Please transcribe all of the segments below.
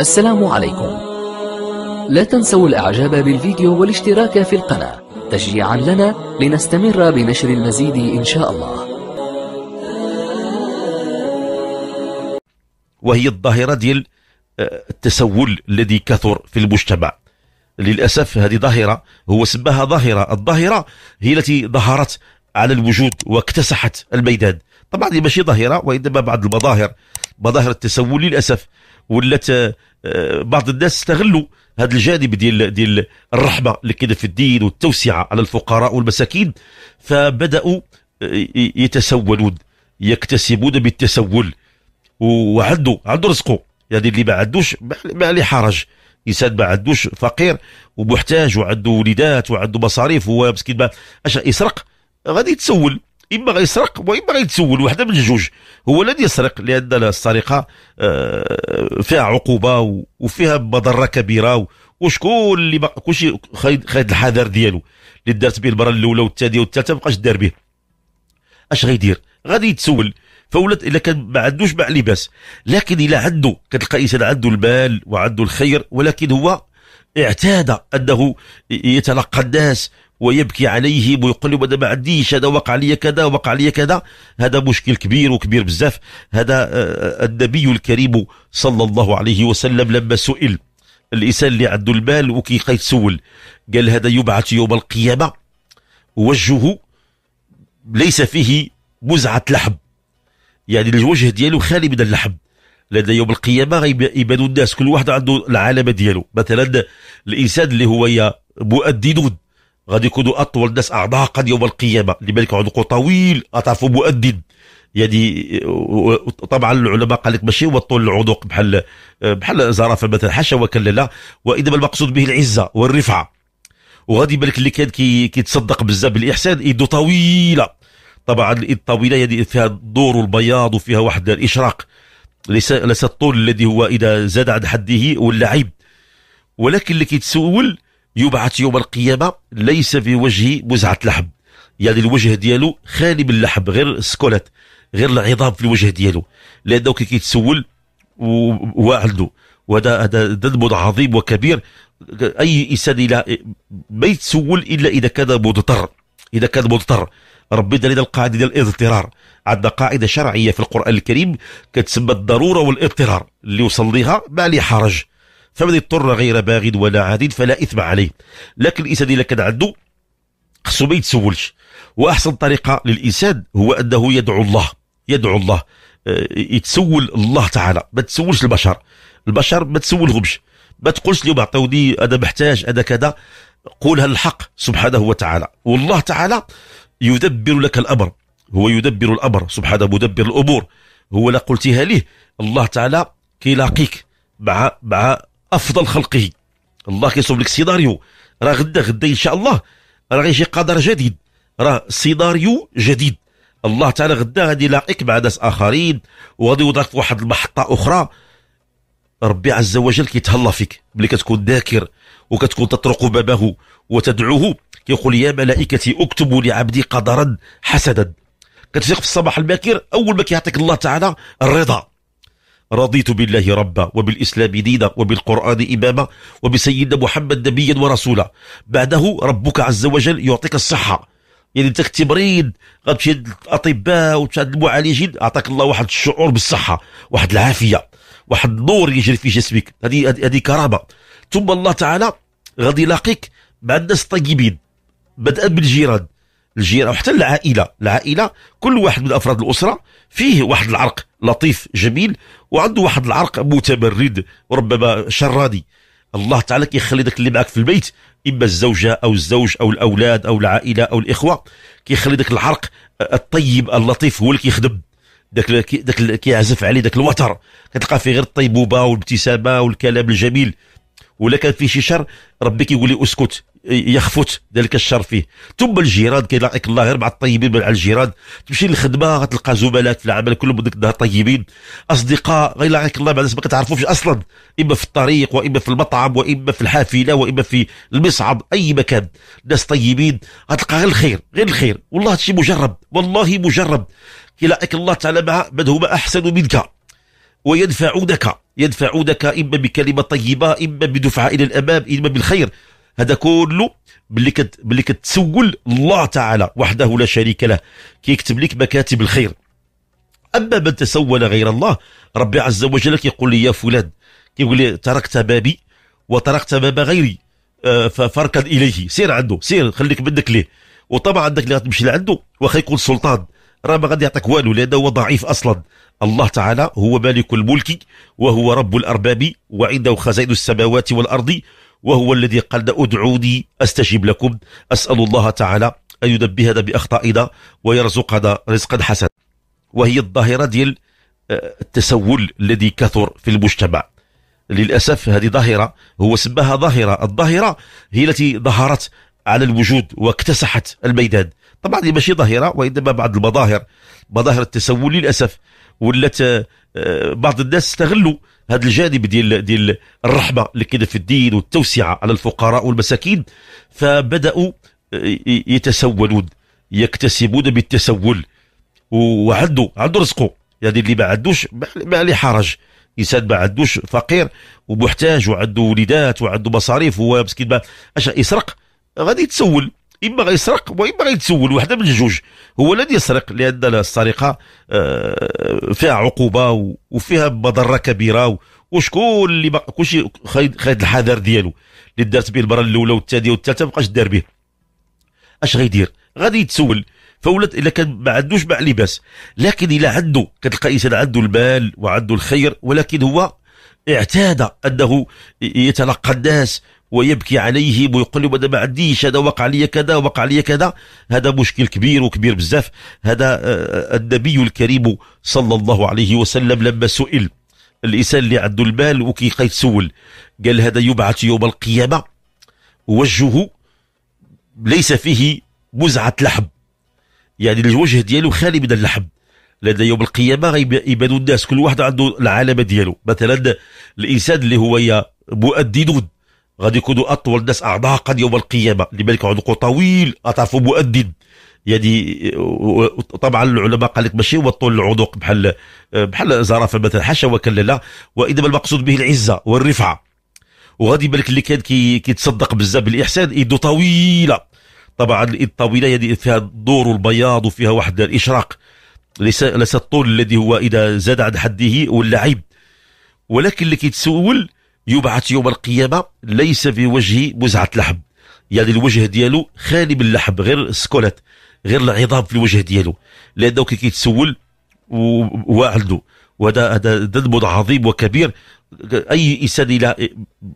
السلام عليكم. لا تنسوا الإعجاب بالفيديو والاشتراك في القناة تشجيعا لنا لنستمر بنشر المزيد إن شاء الله. وهي الظاهرة ديال آه، التسول الذي كثر في المجتمع. للأسف هذه ظاهرة هو سماها ظاهرة. الظاهرة هي التي ظهرت على الوجود واكتسحت الميدان. طبعا دي ماشي ظاهرة وإنما بعض المظاهر مظاهر التسول للأسف ولات آه، بعض الناس استغلوا هذا الجانب ديال ديال الرحمة اللي كاينة في الدين والتوسعة على الفقراء والمساكين فبدأوا آه، يتسولون يكتسبون بالتسول وعنده عنده رزقه يعني اللي ما عندوش ما عليه حرج. إنسان ما عندوش فقير ومحتاج وعنده وليدات وعنده مصاريف هو مسكين ما اش يسرق غادي يتسول. إما غيسرق وإما غيتسول واحدة من الجوج. هو لن يسرق لأن السرقة آه، فيها عقوبة وفيها مضرة كبيرة وشكون اللي كلشي خايد الحذر ديالو. اللي دارت به المرة الأولى والثانية والثالثة ما بقاش دار به. أش غيدير؟ غادي يتسول فولات إلا كان ما عندوش مع لباس. لكن إلا عنده كتلقى انسان عنده المال وعنده الخير ولكن هو اعتاد أنه يتلقى الناس ويبكي عليهم ويقول أنا ما عنديش هذا وقع لي كذا وقع لي كذا. هذا مشكل كبير وكبير بزاف. هذا آه، آه، النبي الكريم صلى الله عليه وسلم لما سئل الإنسان اللي عنده المال وكي يتسول قال هذا يبعث يوم القيامة وجهه ليس فيه مزعة لحم. يعني الوجه ديالو خالي من اللحم. لأن يوم القيامة يبانوا الناس كل واحد عنده العلامه ديالو. مثلا الإنسان اللي هو مؤددون غادي يكونوا أطول الناس اعناقا يوم القيامة. لذلك عنقه طويل اطرافه مؤدد يعني طبعا العلماء قال لك ماشي هو طول العنق بحال بحال زرافة مثلا حاشا وكلا لا. وإنما المقصود به العزة والرفعة. وغادي بالك اللي كان كيتصدق بزاف بالإحسان. يده طويلة. طبعا الإيد الطويله يعني فيها الدور والبياض وفيها واحد الإشراق. ليس ليس الطول الذي هو إذا زاد عن حده ولا عيب ولكن اللي كيتسول يبعث يوم القيامة ليس في وجهه مزعه لحم. يعني الوجه ديالو خالي من اللحم غير السكولات غير العظام في الوجه ديالو. لأنه كي كيتسول وهو عنده وهذا هذا ذنب عظيم وكبير. أي إنسان إلى ما يتسول إلا إذا كان مضطر. إذا كان مضطر. ربي دار القاعدة ديال الاضطرار. عندنا قاعدة شرعية في القرآن الكريم كتسمى الضرورة والإضطرار. اللي وصل ليها ما عليه حرج. فمن اضطر غير باغ ولا عاد فلا إثم عليه. لكن الإنسان إذا كان عنده خصو ما يتسولش. وأحسن طريقة للإنسان هو أنه يدعو الله يدعو الله. آه، يتسول الله تعالى. ما تسولش البشر. البشر ما تسولهمش. ما تقولش اليوم عطوني أنا محتاج أنا كذا. قولها الحق سبحانه وتعالى. والله تعالى يدبر لك الأمر. هو يدبر الأمر. سبحانه مدبر الأمور. هو لا قلتها ليه. الله تعالى كيلاقيك مع مع أفضل خلقه. الله كيصوب لك سيناريو. راه غدا غدا إن شاء الله. راه غيجي قدر جديد. راه سيناريو جديد. الله تعالى غدا غادي يلاقيك مع ناس آخرين وغادي يوضعك في واحد المحطة أخرى. ربي عز وجل كيتهلا فيك. ملي كتكون ذاكر وكتكون تطرق بابه وتدعوه كيقول يا ملائكتي اكتبوا لعبدي قدرا حسدا. كتفيق في الصباح الباكر أول ما كيعطيك الله تعالى الرضا. رضيت بالله ربا وبالإسلام دينا وبالقرآن إماما وبسيدنا محمد نبيا ورسولا. بعده ربك عز وجل يعطيك الصحة. يعني أنت كنتي مريض غتمشي للاطباء وتمشي المعالجين أعطاك الله واحد الشعور بالصحة واحد العافية واحد النور يجري في جسمك. هذه هذه كرامة. ثم الله تعالى غادي يلاقيك مع الناس الطيبين. بدءا بالجيران. الجيران وحتى العائلة. العائلة كل واحد من أفراد الأسرة فيه واحد العرق لطيف جميل وعنده واحد العرق متمرد وربما شراني الله تعالى كيخلي داك اللي معك في البيت إما الزوجة أو الزوج أو الأولاد أو العائلة أو الإخوة كيخلي داك العرق الطيب اللطيف هو اللي كيخدم. داك داك كيعزف عليه داك الوتر. كتلقى فيه غير الطيبوبه والابتسامة والكلام الجميل. ولا كان فيه شي شر ربي كيقول لي أسكت. يخفت ذلك الشر فيه. ثم الجيران كيلاقيك الله غير مع الطيبين مع الجيران. تمشي للخدمة غتلقى زملاء في العمل كلهم بدك النهار طيبين. أصدقاء غيلاقيك الله ناس ما كتعرفوش أصلا إما في الطريق وإما في المطعم وإما في الحافلة وإما في المصعد أي مكان. ناس طيبين غتلقى غير الخير غير الخير. والله هادشي مجرب والله مجرب. كيلاقيك الله تعالى مع من هما أحسن منك. ويدفعونك يدفعونك إما بكلمة طيبة إما بدفعة إلى الأمام إما بالخير. هذا كله باللي كت باللي كتسول الله تعالى وحده لا شريك له كيكتب لك مكاتب الخير. أما من تسول غير الله ربي عز وجل كيقول لي يا فلان. كيقول لي تركت بابي وتركت باب غيري. آه، فاركض إليه. سير عنده سير خليك بدك ليه. وطبعا عندك اللي غتمشي لعنده واخا يكون سلطان. راه ما غادي يعطيك والو لأنه هو ضعيف أصلا. الله تعالى هو مالك الملك وهو رب الأرباب وعنده خزائن السماوات والأرض وهو الذي قال ادعوني استجب لكم أسأل الله تعالى أن ينبهنا بأخطائنا ويرزقنا رزقا حسنا. وهي الظاهرة ديال آه، التسول الذي كثر في المجتمع. للأسف هذه ظاهرة هو سماها ظاهرة. الظاهرة هي التي ظهرت على الوجود واكتسحت الميدان. طبعا هي ماشي ظاهرة وإنما بعض المظاهر مظاهر التسول للأسف ولات آه، بعض الناس استغلوا هذا الجانب ديال ديال الرحمة اللي كاينة في الدين والتوسعة على الفقراء والمساكين فبدأوا آه، يتسولون يكتسبون بالتسول. وعنده عنده رزقه يعني اللي ما عندوش ما عليه حرج. إنسان ما عندوش فقير ومحتاج وعنده وليدات وعنده مصاريف وهو مسكين ما اش يسرق غادي يتسول. إما غيسرق وإما غيتسول واحدة من الجوج. هو لن يسرق لأن السرقة آه، فيها عقوبة وفيها مضرة كبيرة وشكون اللي كلشي خايد الحذر ديالو. اللي دارت به المرة الأولى والثانية والثالثة ما بقاش دار به. أش غيدير؟ غادي يتسول فولات إلا كان ما عندوش مع لباس. لكن إلا عنده كتلقى إنسان عنده المال وعنده الخير ولكن هو اعتاد أنه يتلقى الناس ويبكي عليهم ويقول أنا ما عنديش هذا وقع لي كذا وقع لي كذا. هذا مشكل كبير وكبير بزاف. هذا آه، النبي الكريم صلى الله عليه وسلم لما سئل الإنسان اللي عنده المال وكيبقى يتسول قال هذا يبعث يوم القيامة وجهه ليس فيه مزعة لحم. يعني الوجه ديالو خالي من اللحم. لأن يوم القيامة غيبانوا الناس كل واحد عنده العلامه ديالو. مثلا الإنسان اللي هو مؤددون غادي يكونوا أطول الناس اعناقا يوم القيامة. لذلك عنقه طويل. اطرافه مؤدد يعني طبعا العلماء قال لك ماشي هو طول العنق بحال بحال زرافة مثلا حاشا وكلا لا. وإنما المقصود به العزة والرفعة. وغادي بالك اللي كان كيتصدق بزاف بالإحسان. يده طويلة. طبعا الايد الطويله يعني فيها الدور والبياض وفيها واحد الإشراق. ليس ليس الطول الذي هو إذا زاد عن حده ولا عيب ولكن اللي كيتسول يبعث يوم القيامة ليس في وجهه مزعه لحم. يعني الوجه ديالو خالي من اللحم غير السكولات غير العظام في الوجه ديالو. لأنه كي كيتسول وعنده وهذا هذا ذنب عظيم وكبير. أي إنسان إلى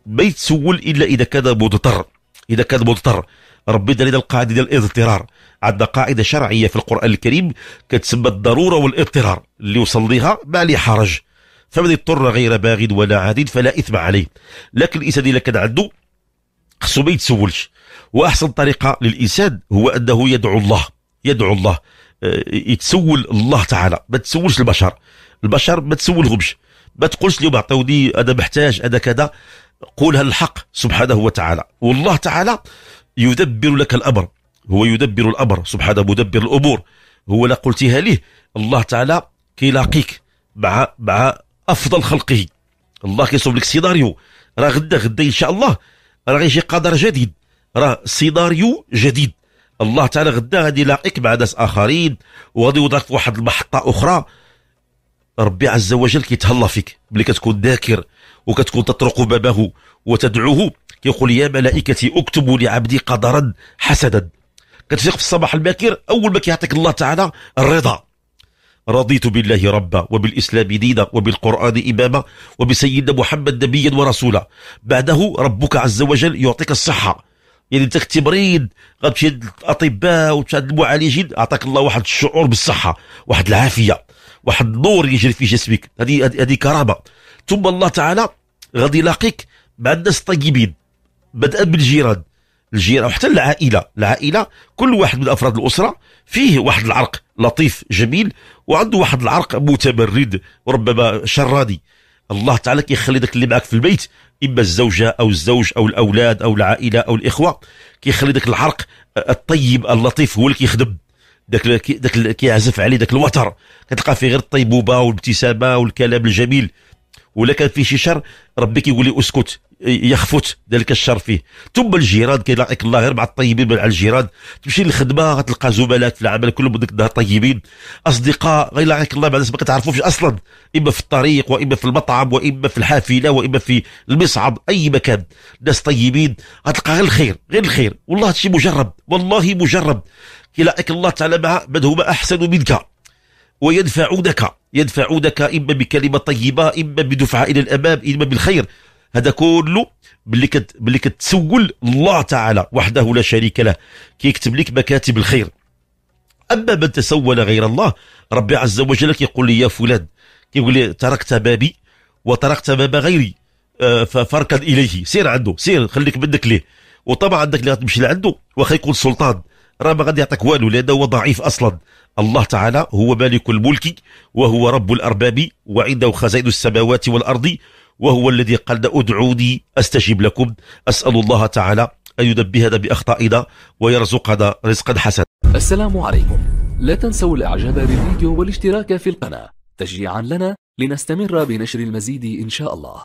ما يتسول إلا إذا كان مضطر. إذا كان مضطر. ربي دار لنا القاعدة ديال الاضطرار. عندنا قاعدة شرعية في القرآن الكريم كتسمى الضرورة والإضطرار اللي وصل ليها ما عليه حرج. فمن اضطر غير باغ ولا عاد فلا إثم عليه. لكن الإنسان إذا كان عنده خصو ما يتسولش. وأحسن طريقة للإنسان هو أنه يدعو الله يدعو الله. آه، يتسول الله تعالى. ما تسولش البشر. البشر ما تسولهمش. ما تقولش اليوم عطوني أنا محتاج أنا كذا. قولها الحق؟ سبحانه وتعالى. والله تعالى يدبر لك الأمر. هو يدبر الأمر. سبحانه مدبر الأمور. هو لا قلتها ليه. الله تعالى كيلاقيك مع مع أفضل خلقه. الله كيصوب لك سيناريو. راه غدا غدا إن شاء الله. راه غيجي قدر جديد. راه سيناريو جديد. الله تعالى غدا غادي يلاقيك مع ناس آخرين وغادي يوضعك في واحد المحطة أخرى. ربي عز وجل كيتهلا فيك. ملي كتكون ذاكر وكتكون تطرق بابه وتدعوه كيقول يا ملائكتي اكتبوا لعبدي قدرا حسدا. كتفيق في الصباح الباكر أول ما كيعطيك الله تعالى الرضا. رضيت بالله ربا وبالإسلام دينا وبالقرآن إماما وبسيدنا محمد نبيا ورسولا. بعده ربك عز وجل يعطيك الصحة. يعني انت كنتي مريض غتمشي للاطباء وتمشي المعالجين أعطاك الله واحد الشعور بالصحة واحد العافية واحد النور يجري في جسمك. هذه هذه كرامة. ثم الله تعالى غادي يلاقيك مع الناس الطيبين بدءا بالجيران الجيران وحتى العائلة العائلة كل واحد من أفراد الأسرة فيه واحد العرق لطيف جميل وعنده واحد العرق متمرد وربما شرادي. الله تعالى كيخلي داك اللي معك في البيت إما الزوجة أو الزوج أو الأولاد أو العائلة أو الإخوة كيخلي داك العرق الطيب اللطيف هو اللي كيخدم. داك داك كيعزف عليه داك الوتر. كتلقى فيه غير الطيبوبه والابتسامة والكلام الجميل. ولا كان فيه شي شر ربي كيقول لي أسكت. يخفت ذلك الشر فيه. ثم الجيران كيلاقيك الله غير مع الطيبين مع الجيران. تمشي للخدمة غتلقى زملاء في العمل كلهم ديك النهار طيبين. أصدقاء غيلاقيك الله ناس ما كتعرفوش أصلا. إما في الطريق وإما في المطعم وإما في الحافلة وإما في المصعد أي مكان. ناس طيبين غتلقى غير الخير غير الخير. والله هادشي مجرب والله مجرب. كيلاقيك الله تعالى مع من هما أحسن منك. ويدفعونك يدفعونك إما بكلمة طيبة إما بدفعة إلى الأمام إما بالخير. هذا كله باللي كت باللي كتسول الله تعالى وحده لا شريك له. كيكتب لك مكاتب الخير. أما من تسول غير الله ربي عز وجل كيقول لي يا فلان. كيقول لي تركت بابي وتركت باب غيري. آه، فاركن إليه. سير عنده سير خليك منك ليه. وطبعا عندك اللي غتمشي لعنده واخا يكون سلطان. راه ما غادي يعطيك والو لأنه هو ضعيف أصلا. الله تعالى هو مالك الملك وهو رب الأرباب وعنده خزائن السماوات والأرض وهو الذي قال ادعوني استجب لكم. أسأل الله تعالى أن ينبهنا بأخطائنا ويرزقنا رزقا حسنا. السلام عليكم. لا تنسوا الإعجاب بالفيديو والاشتراك في القناة. تشجيعا لنا لنستمر بنشر المزيد إن شاء الله.